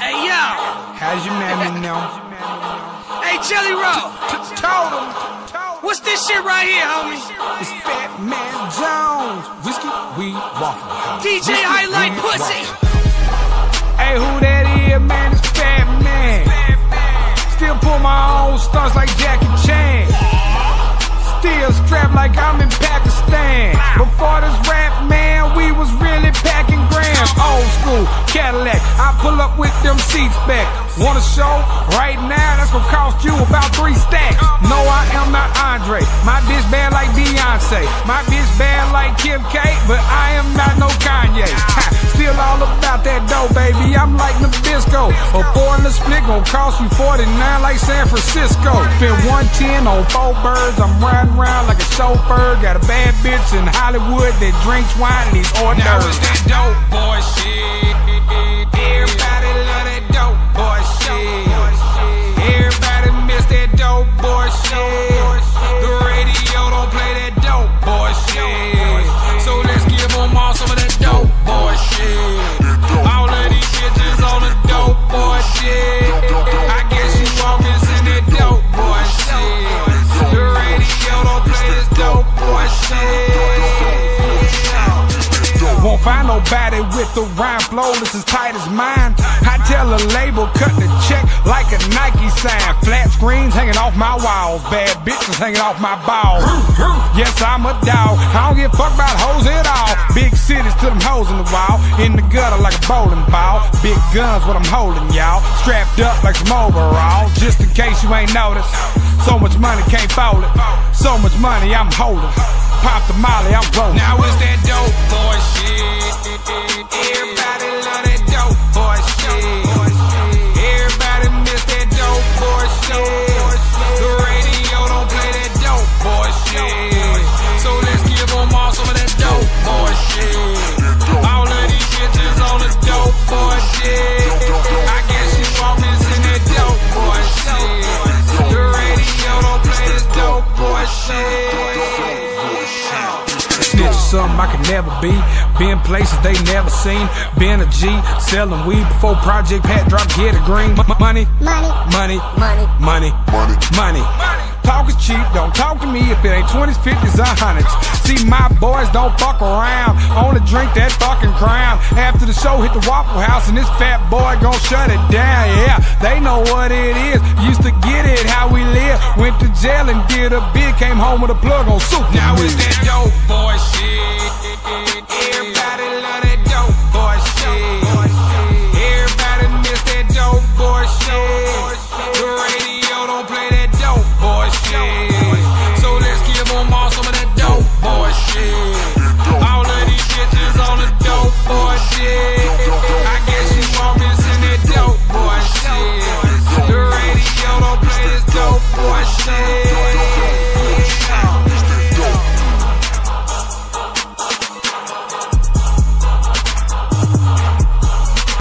Hey yo, How's your mammy know? hey Jelly Roll, Told him. what's this shit right here, homie? It's Fat Man Jones. Whiskey, weed, waffle. DJ Whiskey, Highlight Pussy. Hey, who that is, man? It's Fat Man. Still pull my own stunts like Jackie Chan. Still strapped like I'm in Pakistan. Before seats back. Want a show? Right now, that's gonna cost you about three stacks. No, I am not Andre. My bitch bad like Beyonce. My bitch bad like Kim K, but I am not no Kanye. Ha, Still all about that dough, baby. I'm like Nabisco. A four in the split gon' cost you 49 like San Francisco. Spent 110 on four birds. I'm riding around like a chauffeur. Got a bad bitch in Hollywood that drinks wine and he's hors Now it's that dope boy find nobody with the rhyme flow that's as tight as mine. I tell a label, cut the check like a Nike sign. Flat screens hanging off my walls, bad bitches hanging off my balls. Yes, I'm a dog. I don't give a fuck about hoes at all. Big cities to them hoes in the wall. In the gutter like a bowling ball. Big guns, what I'm holding, y'all. Strapped up like some overall. Just in case you ain't noticed. So much money can't fold it. So much money I'm holding. Pop the molly, I'm rolling. Now it's that dope boy shit. Something I could never be. Been places they never seen. Been a G, selling weed before Project Pat drop, Ghetty Green. M- money, Money, money, money. money, money. Talk is cheap, don't talk to me if it ain't 20s, 50s, or 100s. See, my boys don't fuck around, only drink that fucking crown. After the show, hit the Waffle House, and this fat boy gon' shut it down. Yeah, they know what it is. Used to get it how we live. Went to jail and did a bid, came home with a plug on soup. Now it's that dope boy shit.